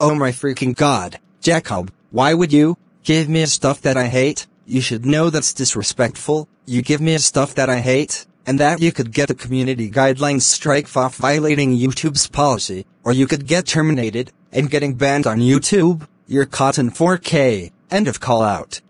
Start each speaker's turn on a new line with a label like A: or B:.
A: Oh my freaking god, Jakob, why would you give me stuff that I hate? You should know that's disrespectful. You give me stuff that I hate, and that you could get a community guidelines strike off violating YouTube's policy, or you could get terminated and getting banned on YouTube. You're caught in 4K. End of call out.